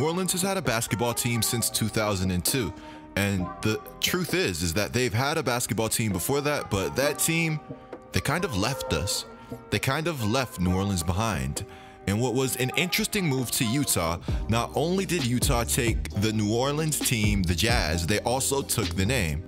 New Orleans has had a basketball team since 2002. And the truth is, is that they've had a basketball team before that, but that team, they kind of left us. They kind of left New Orleans behind. And what was an interesting move to Utah, not only did Utah take the New Orleans team, the Jazz, they also took the name,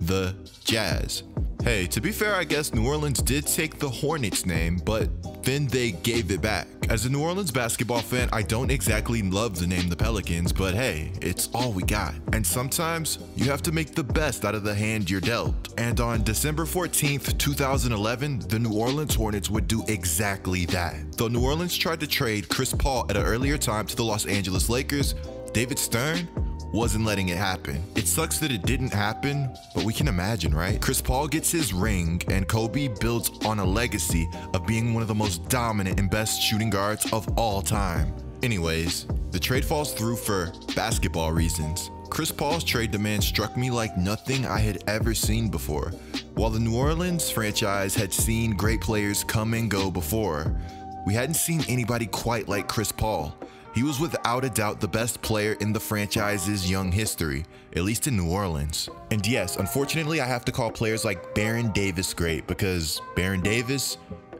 the Jazz. Hey, to be fair, I guess New Orleans did take the Hornets name, but then they gave it back. As a New Orleans basketball fan, I don't exactly love the name the Pelicans, but hey, it's all we got. And sometimes you have to make the best out of the hand you're dealt. And on December 14th, 2011, the New Orleans Hornets would do exactly that. Though New Orleans tried to trade Chris Paul at an earlier time to the Los Angeles Lakers, David Stern wasn't letting it happen. It sucks that it didn't happen, but we can imagine, right? Chris Paul gets his ring, and Kobe builds on a legacy of being one of the most dominant and best shooting guards of all time. Anyways, the trade falls through for basketball reasons. Chris Paul's trade demand struck me like nothing I had ever seen before. While the New Orleans franchise had seen great players come and go before, we hadn't seen anybody quite like Chris Paul. He was without a doubt the best player in the franchise's young history, at least in New Orleans. And yes, unfortunately, I have to call players like Baron Davis great because Baron Davis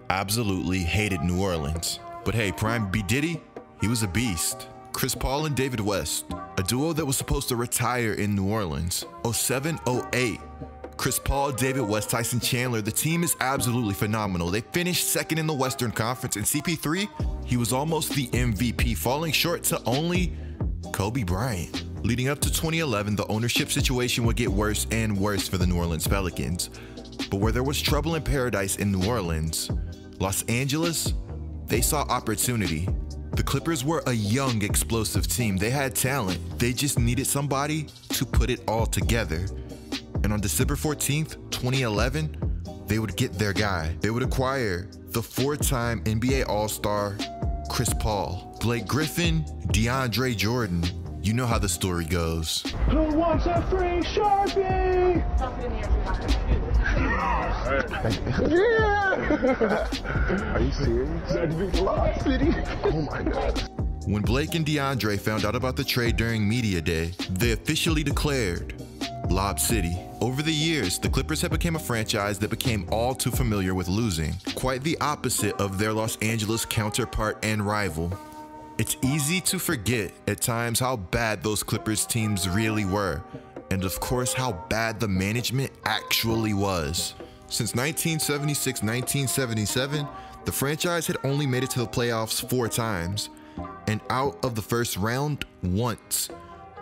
absolutely hated New Orleans. But hey, Prime B. Diddy, he was a beast. Chris Paul and David West, a duo that was supposed to retire in New Orleans. 07 08, Chris Paul, David West, Tyson Chandler, the team is absolutely phenomenal. They finished second in the Western Conference, and CP3, he was almost the MVP, falling short to only Kobe Bryant. Leading up to 2011, the ownership situation would get worse and worse for the New Orleans Pelicans. But where there was trouble in paradise in New Orleans, Los Angeles, they saw opportunity. The Clippers were a young, explosive team. They had talent. They just needed somebody to put it all together. And on December 14th, 2011, they would get their guy. They would acquire the four-time NBA All-Star Chris Paul, Blake Griffin, DeAndre Jordan. You know how the story goes. Who wants a free Sharpie? yeah! Are you serious? That'd be Lob City. Oh my god. When Blake and DeAndre found out about the trade during Media Day, they officially declared Lob City. Over the years, the Clippers have become a franchise that became all too familiar with losing, quite the opposite of their Los Angeles counterpart and rival. It's easy to forget at times how bad those Clippers teams really were, and of course how bad the management actually was. Since 1976-1977, the franchise had only made it to the playoffs four times, and out of the first round once.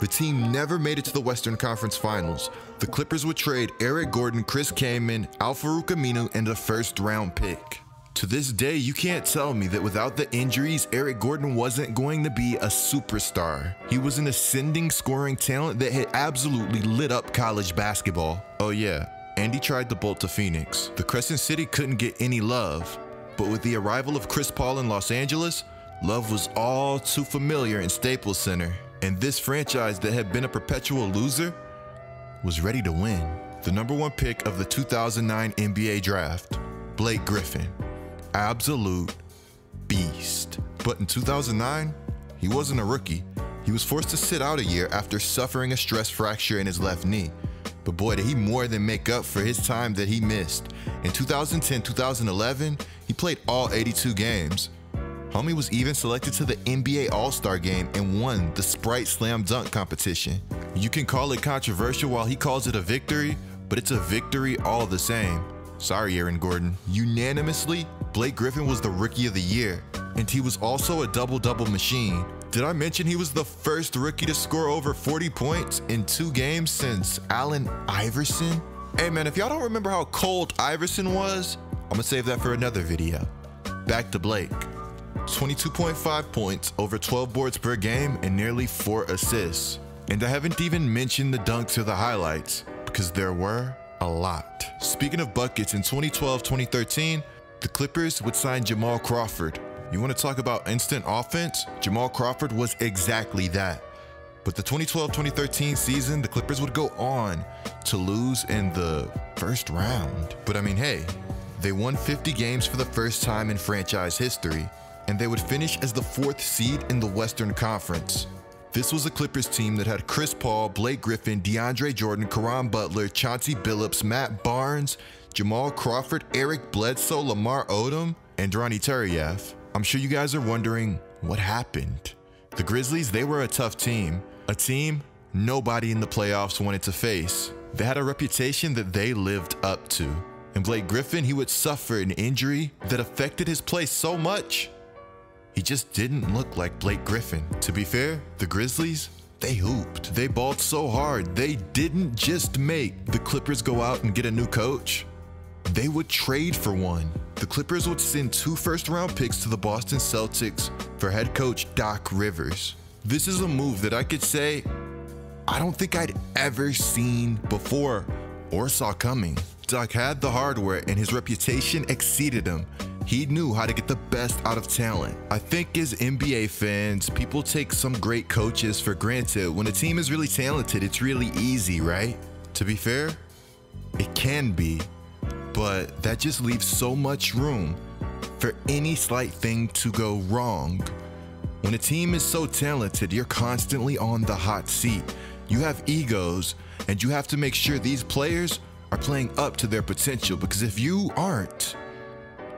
The team never made it to the Western Conference Finals. The Clippers would trade Eric Gordon, Chris Kaman, Al-Farouq Aminu, and a first round pick. To this day, you can't tell me that without the injuries, Eric Gordon wasn't going to be a superstar. He was an ascending scoring talent that had absolutely lit up college basketball. Oh yeah, Andy tried to bolt to Phoenix. The Crescent City couldn't get any love. But with the arrival of Chris Paul in Los Angeles, love was all too familiar in Staples Center. And this franchise that had been a perpetual loser was ready to win. The number one pick of the 2009 NBA draft, Blake Griffin. Absolute beast. But in 2009, he wasn't a rookie. He was forced to sit out a year after suffering a stress fracture in his left knee. But boy, did he more than make up for his time that he missed. In 2010 2011, he played all 82 games. Homie was even selected to the NBA All-Star game and won the Sprite Slam Dunk competition. You can call it controversial while he calls it a victory, but it's a victory all the same. Sorry, Aaron Gordon. Unanimously, Blake Griffin was the Rookie of the Year, and he was also a double-double machine. Did I mention he was the first rookie to score over 40 points in two games since Allen Iverson? Hey man, if y'all don't remember how cold Iverson was, I'm gonna save that for another video. Back to Blake. 22.5 points, over 12 boards per game, and nearly 4 assists. And I haven't even mentioned the dunks or the highlights, because there were a lot. Speaking of buckets, in 2012-2013, the Clippers would sign Jamal Crawford. You want to talk about instant offense? Jamal Crawford was exactly that. But the 2012-2013 season, the Clippers would go on to lose in the first round. But I mean, hey, they won 50 games for the first time in franchise history, and they would finish as the fourth seed in the Western Conference. This was a Clippers team that had Chris Paul, Blake Griffin, DeAndre Jordan, Caron Butler, Chauncey Billups, Matt Barnes, Jamal Crawford, Eric Bledsoe, Lamar Odom, and Ronnie Turiaf. I'm sure you guys are wondering what happened. The Grizzlies, they were a tough team, a team nobody in the playoffs wanted to face. They had a reputation that they lived up to. And Blake Griffin, he would suffer an injury that affected his play so much. He just didn't look like Blake Griffin. To be fair, the Grizzlies, they hooped. They balled so hard, they didn't just make the Clippers go out and get a new coach. They would trade for one. The Clippers would send two first round picks to the Boston Celtics for head coach Doc Rivers. This is a move that I could say I don't think I'd ever seen before or saw coming. Doc had the hardware and his reputation exceeded him. He knew how to get the best out of talent. I think as NBA fans, people take some great coaches for granted. When a team is really talented, it's really easy, right? To be fair, it can be, but that just leaves so much room for any slight thing to go wrong. When a team is so talented, you're constantly on the hot seat. You have egos, and you have to make sure these players are playing up to their potential because if you aren't,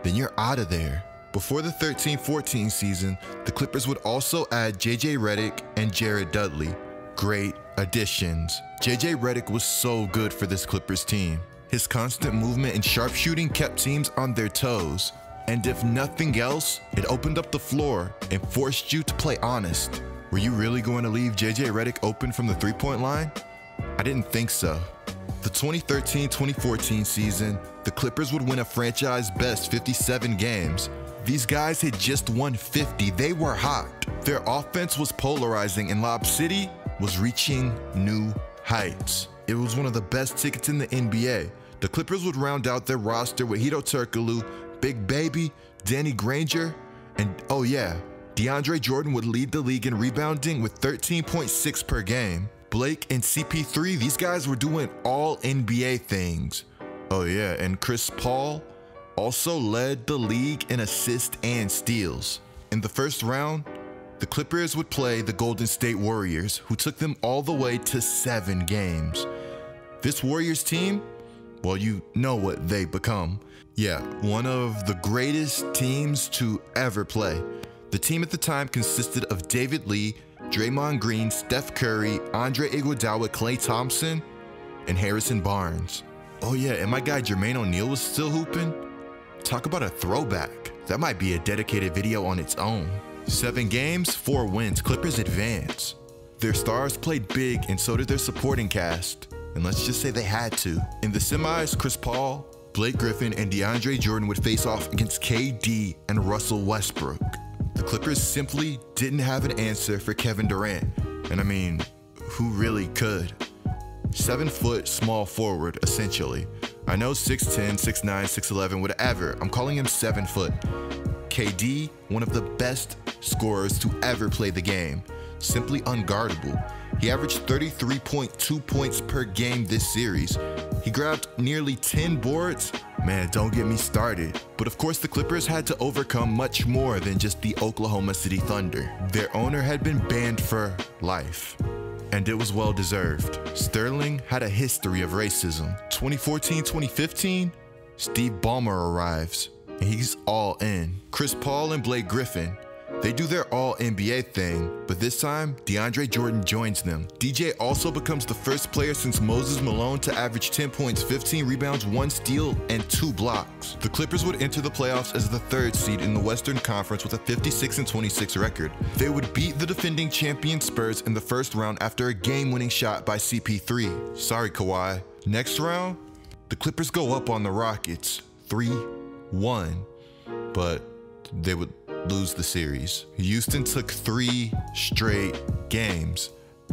then you're out of there. Before the 13 14 season, the Clippers would also add JJ Redick and Jared Dudley. Great additions. JJ Redick was so good for this Clippers team. His constant movement and sharpshooting kept teams on their toes. And if nothing else, it opened up the floor and forced you to play honest. Were you really going to leave JJ Redick open from the three point line? I didn't think so. The 2013 2014 season, the Clippers would win a franchise best 57 games. These guys had just won 50, they were hot. Their offense was polarizing, and Lob City was reaching new heights. It was one of the best tickets in the NBA. The Clippers would round out their roster with Hedo Turkoglu, Big Baby, Danny Granger, and oh yeah, DeAndre Jordan would lead the league in rebounding with 13.6 per game. Blake and CP3, these guys were doing all NBA things. Oh yeah, and Chris Paul also led the league in assists and steals. In the first round, the Clippers would play the Golden State Warriors, who took them all the way to seven games. This Warriors team, well, you know what they become. Yeah, one of the greatest teams to ever play. The team at the time consisted of David Lee, Draymond Green, Steph Curry, Andre Iguodala, Klay Thompson, and Harrison Barnes. Oh yeah, and my guy Jermaine O'Neal was still hooping. Talk about a throwback. That might be a dedicated video on its own. Seven games, four wins, Clippers advance. Their stars played big and so did their supporting cast. And let's just say they had to. In the semis, Chris Paul, Blake Griffin, and DeAndre Jordan would face off against KD and Russell Westbrook. The Clippers simply didn't have an answer for Kevin Durant. And I mean, who really could? Seven foot small forward, essentially. I know 6'10, 6'9, 6'11, whatever. I'm calling him seven foot. KD, one of the best scorers to ever play the game. Simply unguardable. He averaged 33.2 points per game this series. He grabbed nearly 10 boards. Man, don't get me started. But of course, the Clippers had to overcome much more than just the Oklahoma City Thunder. Their owner had been banned for life. And it was well deserved. Sterling had a history of racism. 2014 2015, Steve Ballmer arrives, and he's all in. Chris Paul and Blake Griffin they do their all NBA thing, but this time, DeAndre Jordan joins them. DJ also becomes the first player since Moses Malone to average 10 points, 15 rebounds, 1 steal, and 2 blocks. The Clippers would enter the playoffs as the third seed in the Western Conference with a 56 26 record. They would beat the defending champion Spurs in the first round after a game winning shot by CP3. Sorry, Kawhi. Next round, the Clippers go up on the Rockets 3 1, but they would lose the series. Houston took three straight games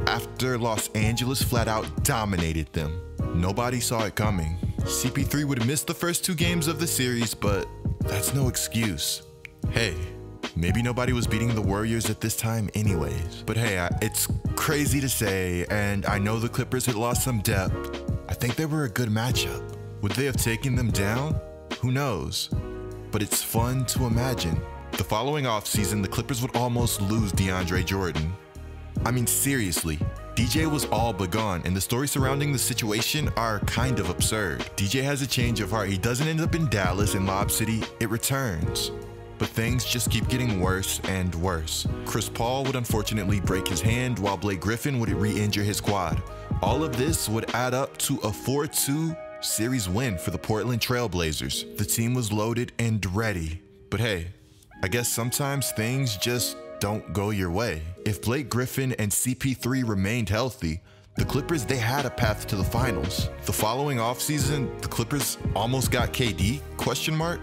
after Los Angeles flat out dominated them. Nobody saw it coming. CP3 would miss the first two games of the series, but that's no excuse. Hey, maybe nobody was beating the Warriors at this time anyways. But hey, it's crazy to say, and I know the Clippers had lost some depth. I think they were a good matchup. Would they have taken them down? Who knows? But it's fun to imagine. The following offseason, the Clippers would almost lose DeAndre Jordan. I mean, seriously, DJ was all but gone, and the stories surrounding the situation are kind of absurd. DJ has a change of heart. He doesn't end up in Dallas and Lob City, it returns. But things just keep getting worse and worse. Chris Paul would unfortunately break his hand, while Blake Griffin would re injure his quad. All of this would add up to a 4 2 series win for the Portland Trailblazers. The team was loaded and ready. But hey, I guess sometimes things just don't go your way. If Blake Griffin and CP3 remained healthy, the Clippers, they had a path to the finals. The following offseason, the Clippers almost got KD, question mark?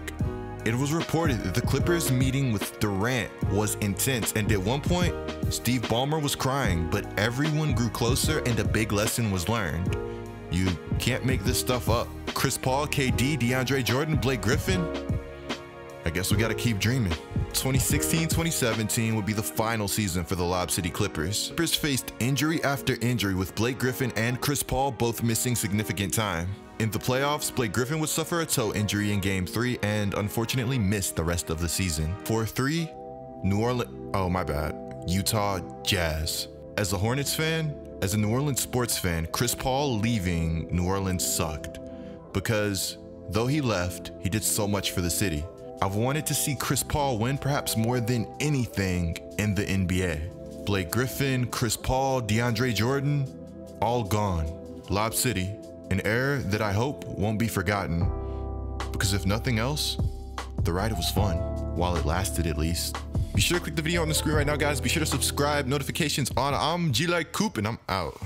It was reported that the Clippers meeting with Durant was intense, and at one point, Steve Ballmer was crying, but everyone grew closer and a big lesson was learned. You can't make this stuff up. Chris Paul, KD, DeAndre Jordan, Blake Griffin, I guess we gotta keep dreaming. 2016-2017 would be the final season for the Lob City Clippers. Clippers faced injury after injury with Blake Griffin and Chris Paul both missing significant time. In the playoffs, Blake Griffin would suffer a toe injury in game three and unfortunately missed the rest of the season. For three, New Orleans, oh my bad, Utah Jazz. As a Hornets fan, as a New Orleans sports fan, Chris Paul leaving New Orleans sucked because though he left, he did so much for the city. I've wanted to see Chris Paul win perhaps more than anything in the NBA. Blake Griffin, Chris Paul, DeAndre Jordan, all gone. Lob City, an era that I hope won't be forgotten. Because if nothing else, the ride was fun, while it lasted at least. Be sure to click the video on the screen right now, guys. Be sure to subscribe, notifications on. I'm G Like Coop, and I'm out.